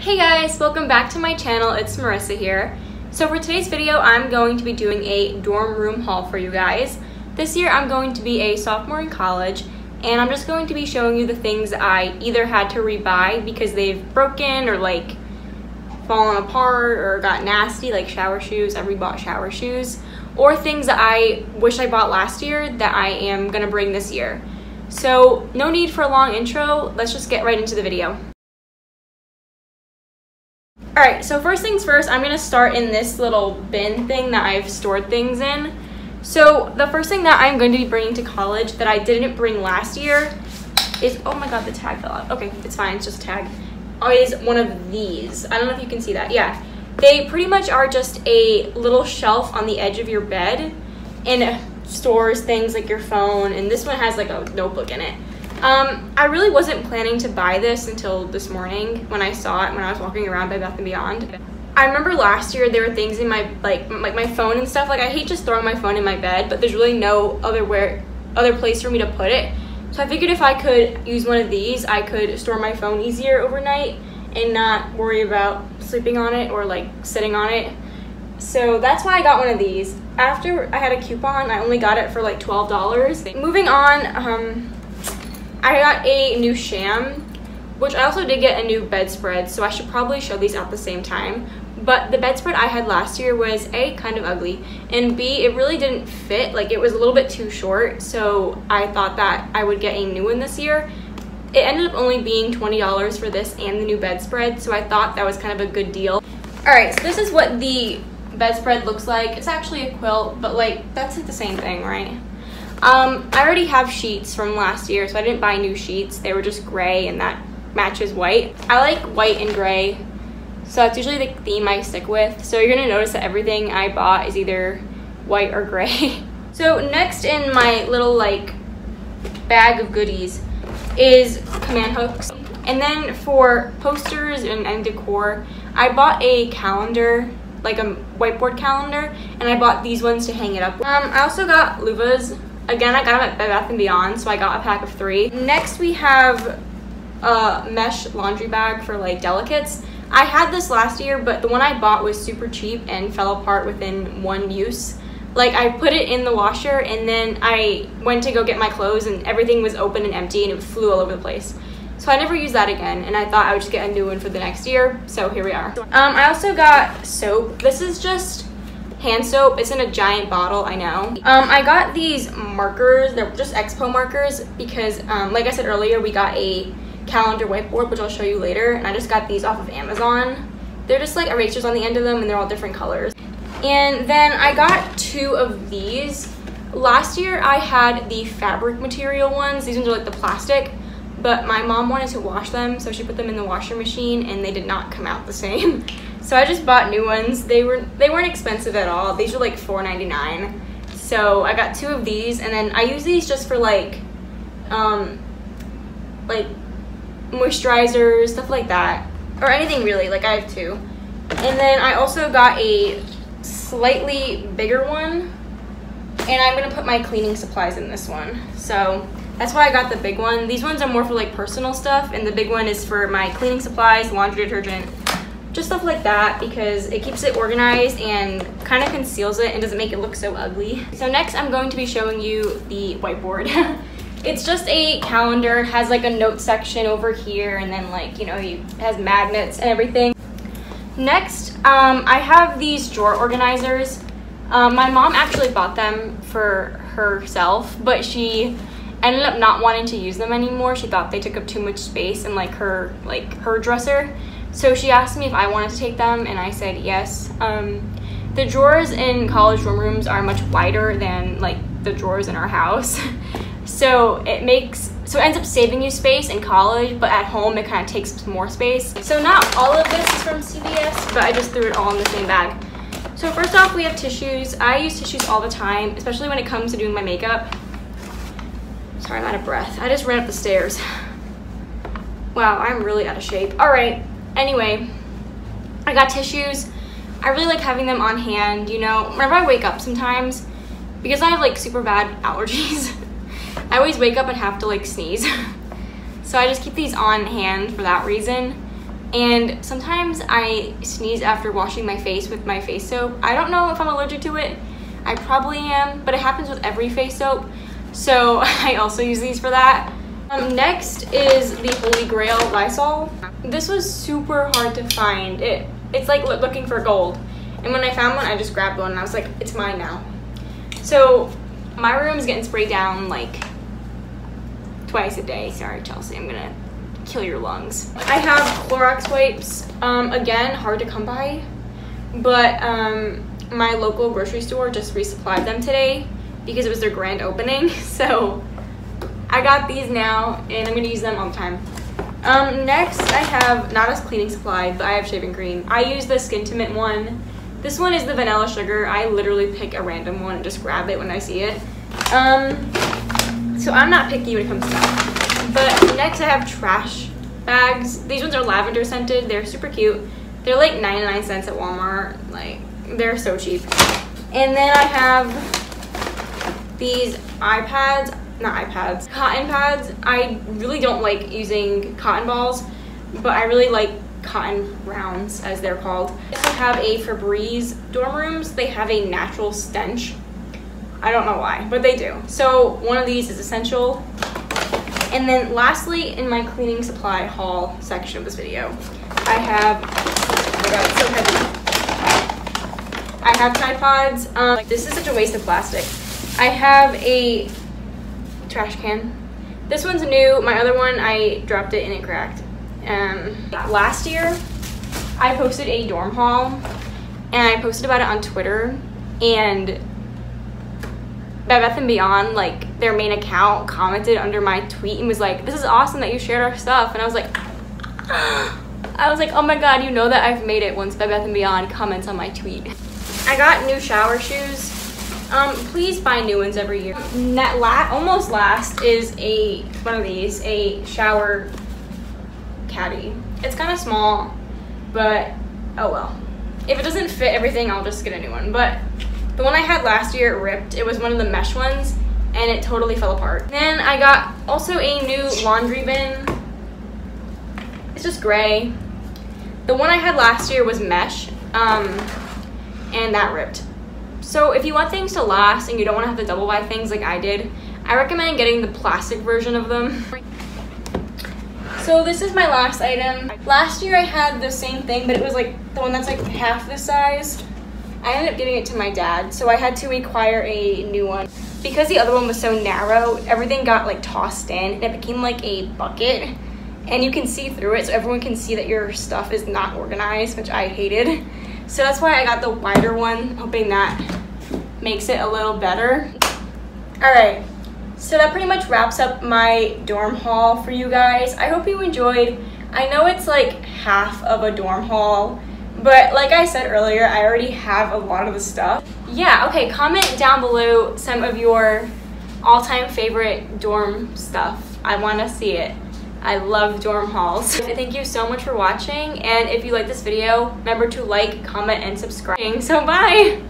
Hey guys, welcome back to my channel. It's Marissa here. So for today's video, I'm going to be doing a dorm room haul for you guys. This year, I'm going to be a sophomore in college, and I'm just going to be showing you the things I either had to rebuy because they've broken or like fallen apart or got nasty, like shower shoes. I rebought shower shoes. Or things that I wish I bought last year that I am gonna bring this year. So no need for a long intro, let's just get right into the video. Alright, so first things first, I'm to start in this little bin thing that I've stored things in. So the first thing that I'm going to be bringing to college that I didn't bring last year is, oh my god, the tag fell out. Okay, it's fine, it's just a tag. Oh, is one of these. I don't know if you can see that. Yeah. They pretty much are just a little shelf on the edge of your bed and stores things like your phone and this one has like a notebook in it. Um, I really wasn't planning to buy this until this morning when I saw it when I was walking around Bed Bath & Beyond. I remember last year there were things in my like my, my phone and stuff. Like I hate just throwing my phone in my bed but there's really no other where other place for me to put it. So I figured if I could use one of these I could store my phone easier overnight and not worry about sleeping on it or like sitting on it. So that's why I got one of these. After I had a coupon I only got it for like $12 moving on um, I got a new sham, which I also did get a new bedspread, so I should probably show these at the same time. But the bedspread I had last year was A, kind of ugly, and B, it really didn't fit. Like, it was a little bit too short, so I thought that I would get a new one this year. It ended up only being $20 for this and the new bedspread, so I thought that was kind of a good deal. Alright, so this is what the bedspread looks like. It's actually a quilt, but like, that's like the same thing, right? Um, I already have sheets from last year, so I didn't buy new sheets. They were just gray and that matches white. I like white and gray, so that's usually the theme I stick with. So you're gonna notice that everything I bought is either white or gray. so next in my little like bag of goodies is command hooks. And then for posters and, and decor, I bought a calendar like a whiteboard calendar and I bought these ones to hang it up. Um, I also got loofahs Again, I got them at Bed Bath & Beyond, so I got a pack of three. Next, we have a mesh laundry bag for like delicates. I had this last year, but the one I bought was super cheap and fell apart within one use. Like I put it in the washer and then I went to go get my clothes and everything was open and empty and it flew all over the place. So I never used that again and I thought I would just get a new one for the next year. So here we are. Um, I also got soap. This is just hand soap. It's in a giant bottle, I know. Um, I got these markers. They're just Expo markers because, um, like I said earlier, we got a calendar whiteboard, which I'll show you later. And I just got these off of Amazon. They're just like erasers on the end of them and they're all different colors. And then I got two of these. Last year I had the fabric material ones. These ones are like the plastic but my mom wanted to wash them so she put them in the washer machine and they did not come out the same So I just bought new ones. They were they weren't expensive at all. These were like $4.99. So I got two of these and then I use these just for like um like moisturizers, stuff like that. Or anything really, like I have two. And then I also got a slightly bigger one and I'm gonna put my cleaning supplies in this one. So that's why I got the big one. These ones are more for like personal stuff and the big one is for my cleaning supplies, laundry detergent, just stuff like that because it keeps it organized and kind of conceals it and doesn't make it look so ugly. So next I'm going to be showing you the whiteboard. it's just a calendar, has like a note section over here and then like, you know, it has magnets and everything. Next, um, I have these drawer organizers. Um, my mom actually bought them for herself, but she ended up not wanting to use them anymore. She thought they took up too much space in like her like her dresser. So she asked me if I wanted to take them, and I said yes. Um, the drawers in college dorm rooms are much wider than like the drawers in our house. so it makes, so it ends up saving you space in college, but at home it kind of takes more space. So not all of this is from CVS, but I just threw it all in the same bag. So first off, we have tissues. I use tissues all the time, especially when it comes to doing my makeup. Sorry, I'm out of breath. I just ran up the stairs. Wow, I'm really out of shape. All right, Anyway, I got tissues. I really like having them on hand, you know. Whenever I wake up sometimes, because I have like super bad allergies, I always wake up and have to like sneeze. so I just keep these on hand for that reason. And sometimes I sneeze after washing my face with my face soap. I don't know if I'm allergic to it. I probably am, but it happens with every face soap. So I also use these for that. Um, next is the Holy Grail Lysol. This was super hard to find. It It's like looking for gold. And when I found one, I just grabbed one and I was like, it's mine now. So my room is getting sprayed down like twice a day. Sorry, Chelsea, I'm gonna kill your lungs. I have Clorox wipes. Um, again, hard to come by, but um, my local grocery store just resupplied them today because it was their grand opening. So I got these now and I'm gonna use them all the time. Um, next I have, not as cleaning supply, but I have shaving cream. I use the Skintimate one. This one is the vanilla sugar. I literally pick a random one and just grab it when I see it. Um, so I'm not picky when it comes to that. But next I have trash bags. These ones are lavender scented. They're super cute. They're like 99 cents at Walmart. Like, they're so cheap. And then I have these iPads not iPads, cotton pads. I really don't like using cotton balls, but I really like cotton rounds as they're called. I have a Febreze dorm rooms. They have a natural stench. I don't know why, but they do. So one of these is essential. And then lastly, in my cleaning supply haul section of this video, I have, oh my god, it's so heavy. I have tripods. Um, this is such a waste of plastic. I have a trash can. This one's new. My other one, I dropped it and it cracked. Um, last year, I posted a dorm haul and I posted about it on Twitter and Bed Bath & Beyond, like their main account commented under my tweet and was like, this is awesome that you shared our stuff. And I was like, I was like, oh my God, you know that I've made it once Bed Bath & Beyond comments on my tweet. I got new shower shoes um, please buy new ones every year. That la almost last is a one of these, a shower caddy. It's kind of small, but oh well. If it doesn't fit everything, I'll just get a new one. But the one I had last year it ripped. It was one of the mesh ones, and it totally fell apart. Then I got also a new laundry bin. It's just gray. The one I had last year was mesh, um, and that ripped. So if you want things to last and you don't want to have to double buy things like I did, I recommend getting the plastic version of them. So this is my last item. Last year I had the same thing, but it was like the one that's like half the size. I ended up giving it to my dad, so I had to acquire a new one. Because the other one was so narrow, everything got like tossed in and it became like a bucket. And you can see through it, so everyone can see that your stuff is not organized, which I hated. So that's why I got the wider one, hoping that makes it a little better. All right, so that pretty much wraps up my dorm haul for you guys. I hope you enjoyed. I know it's like half of a dorm haul, but like I said earlier, I already have a lot of the stuff. Yeah, okay, comment down below some of your all-time favorite dorm stuff. I wanna see it. I love dorm hauls. Thank you so much for watching, and if you like this video, remember to like, comment, and subscribe. So bye!